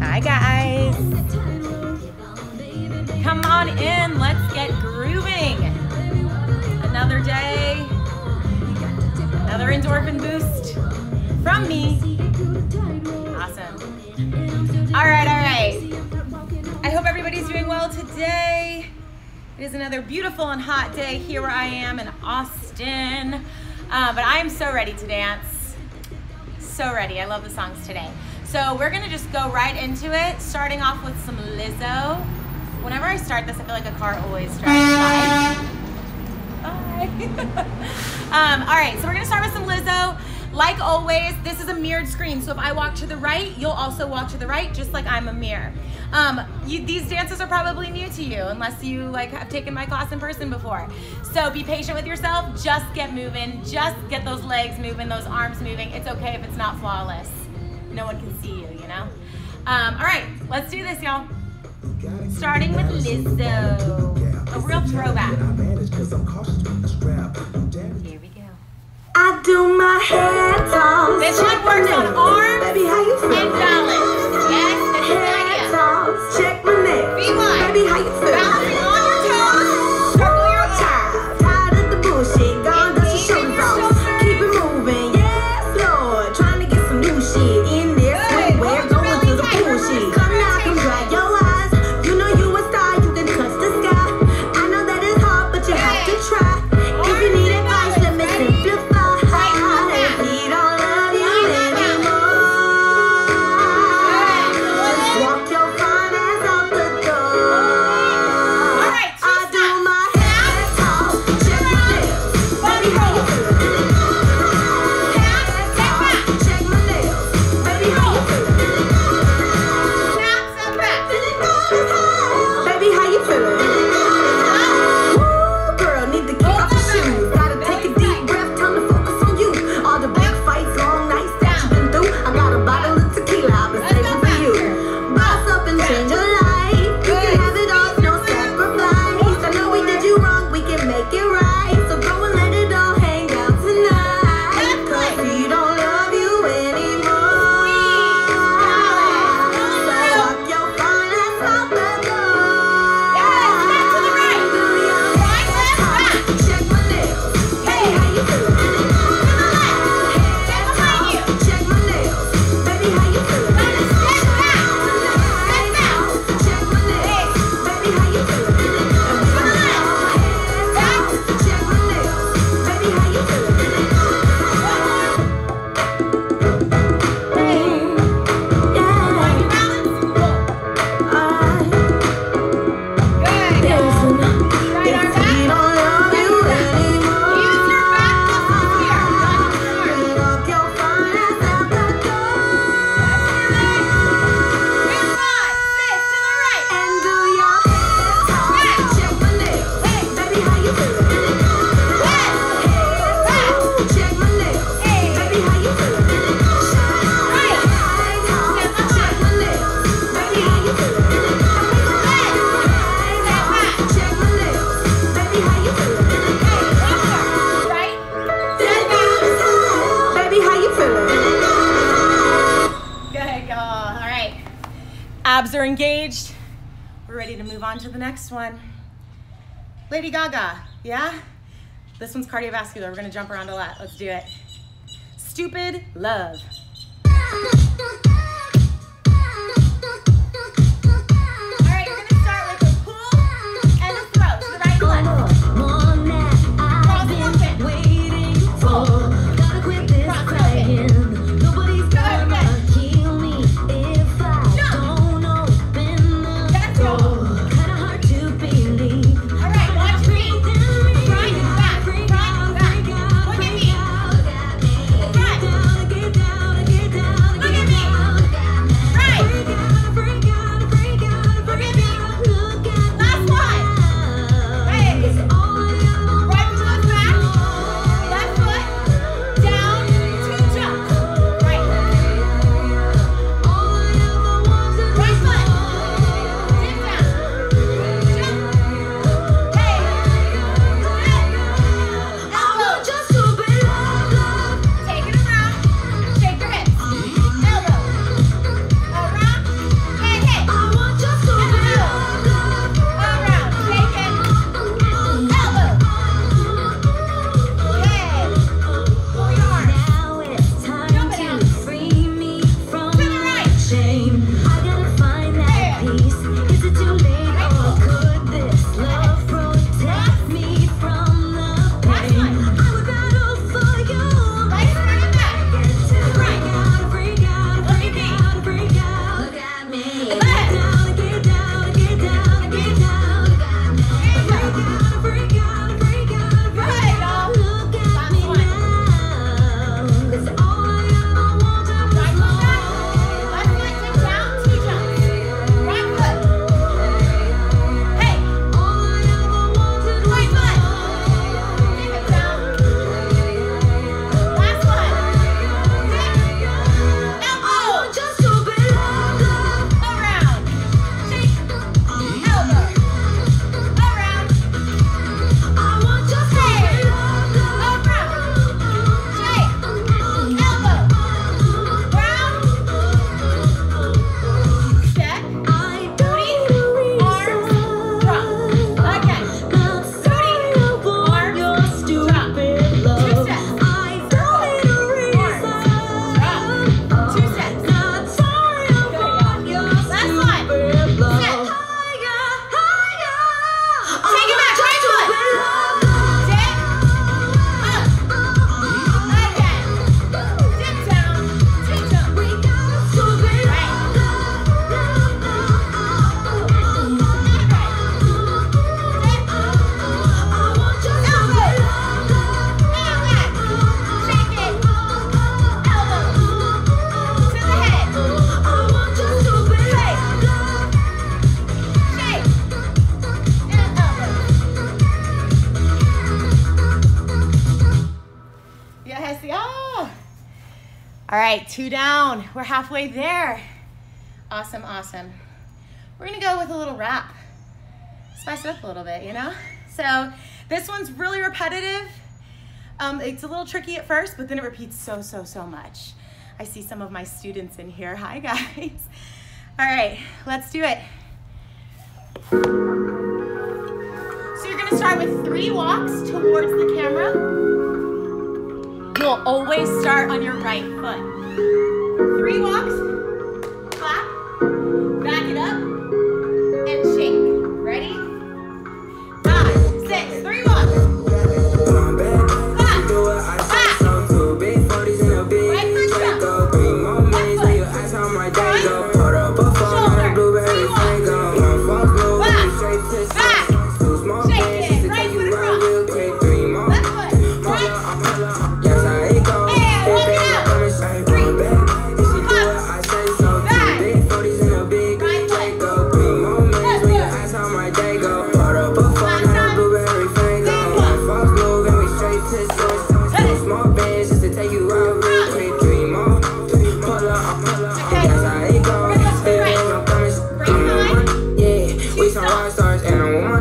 Hi, guys. Come on in. Let's get grooving. Another day, another endorphin boost from me. Awesome. All right, all right. I hope everybody's doing well today. It is another beautiful and hot day here where I am in Austin. Uh, but I am so ready to dance. So ready. I love the songs today. So we're gonna just go right into it, starting off with some Lizzo. Whenever I start this, I feel like a car always drives by. Bye. um, all right, so we're gonna start with some Lizzo. Like always, this is a mirrored screen. So if I walk to the right, you'll also walk to the right, just like I'm a mirror. Um, you, these dances are probably new to you, unless you like have taken my class in person before. So be patient with yourself. Just get moving. Just get those legs moving, those arms moving. It's okay if it's not flawless. No one can see you, you know. Um, all right, let's do this, y'all. Starting with Lizzo, a real throwback. Here we go. I do my hair toss. This one works on arms Baby, how you feel? and balance. Abs are engaged. We're ready to move on to the next one. Lady Gaga, yeah? This one's cardiovascular. We're gonna jump around a lot. Let's do it. Stupid love. All right, two down. We're halfway there. Awesome, awesome. We're gonna go with a little rap. Spice it up a little bit, you know? So this one's really repetitive. Um, it's a little tricky at first, but then it repeats so, so, so much. I see some of my students in here. Hi, guys. All right, let's do it. So you're gonna start with three walks towards the camera. You'll always start on your right foot. Three walks, rock stars and I'm on,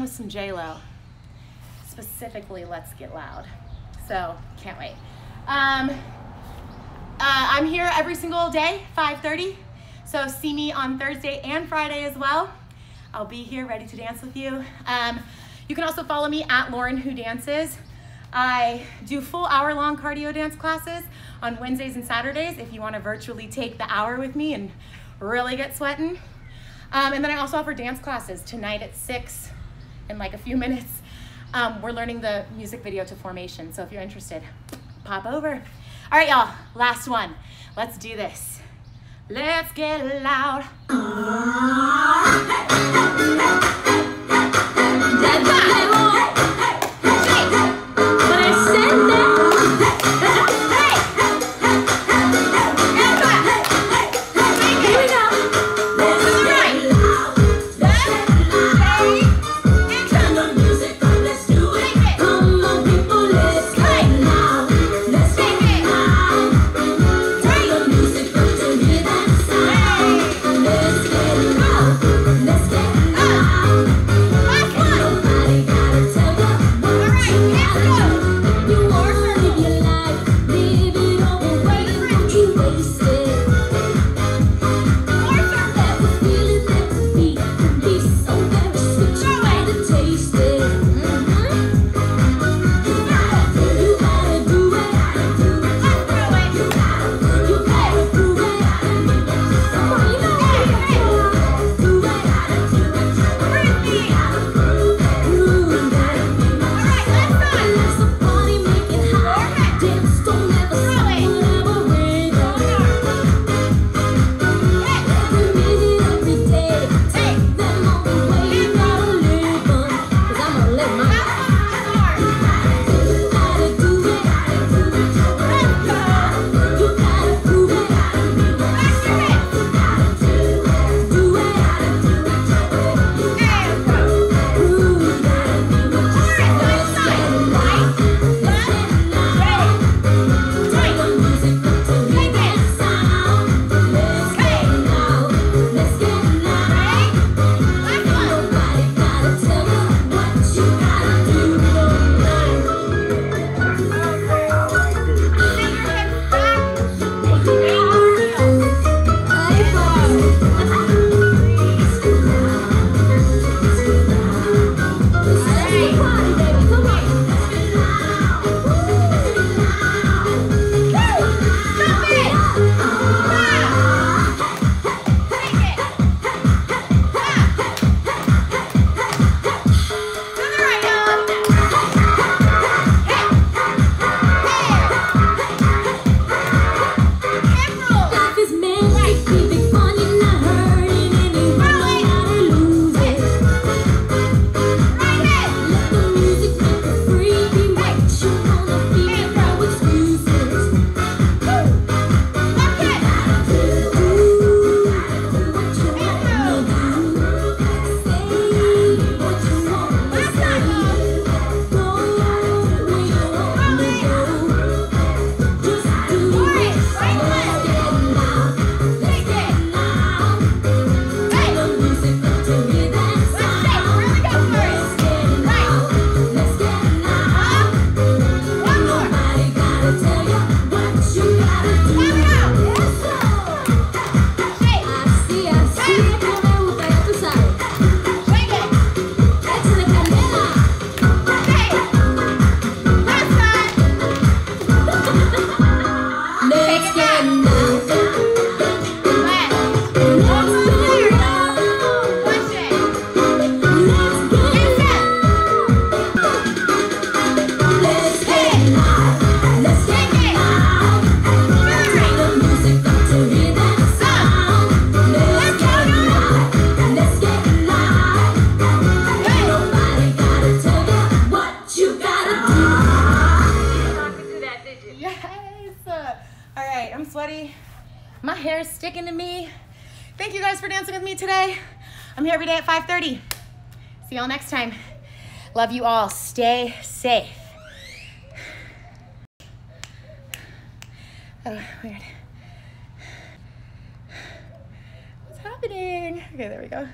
with some J-Lo. Specifically, Let's Get Loud. So, can't wait. Um, uh, I'm here every single day, 5.30. So see me on Thursday and Friday as well. I'll be here ready to dance with you. Um, you can also follow me at Lauren Who Dances. I do full hour long cardio dance classes on Wednesdays and Saturdays if you want to virtually take the hour with me and really get sweating. Um, and then I also offer dance classes tonight at 6 in like a few minutes. Um, we're learning the music video to formation, so if you're interested, pop over. All right, y'all, last one. Let's do this. Let's get loud. My hair is sticking to me. Thank you guys for dancing with me today. I'm here every day at 5.30. See y'all next time. Love you all. Stay safe. Oh, weird. What's happening? Okay, there we go.